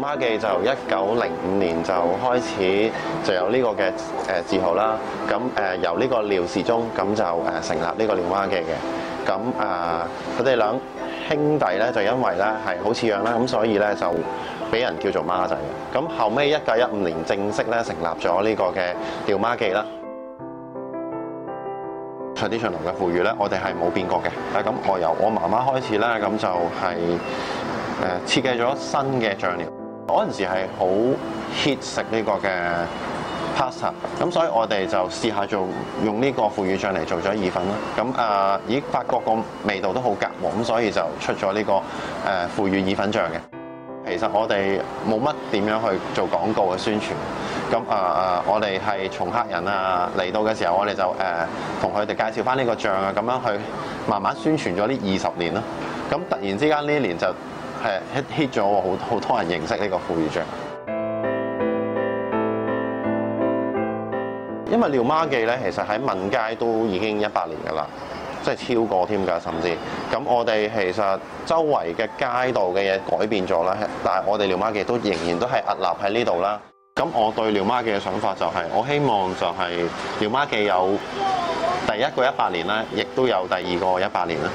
媽記就一九零五年就開始就有呢個嘅誒字號啦。咁誒由呢個廖氏宗咁就誒成立呢個廖媽記嘅。咁啊，佢哋兩兄弟咧就因為咧係好似樣啦，咁所以咧就俾人叫做孖仔嘅。咁後尾一九一五年正式咧成立咗呢個嘅廖媽記啦。traditional 嘅賦予咧，我哋係冇變過嘅。啊，咁我由我媽媽開始咧，咁就係、誒設計咗新嘅醬料。嗰陣時係好 hit 食呢個嘅 pasta，咁所以我哋就試下做用呢個腐乳醬嚟做咗意粉啦。咁啊，咦發覺個味道都好夾喎，咁所以就出咗呢、個誒、腐乳意粉醬嘅。其實我哋冇乜點樣去做廣告嘅宣傳，咁啊啊，我哋係從客人啊嚟到嘅時候，我哋就誒同佢哋介紹翻呢個醬啊，咁樣去慢慢宣傳咗呢二十年啦。咁突然之間呢一年就係 hit hit 咗喎，好好多人認識呢個腐乳醬。因為廖媽記咧，其實喺問街都已經一百年㗎啦，即係超過添㗎，甚至咁我哋其實周圍嘅街道嘅嘢改變咗啦，但係我哋廖媽記都仍然都係屹立喺呢度啦。咁我對廖媽記嘅想法就係、我希望就係廖媽記有第一個一百年啦，亦都有第二個一百年啦。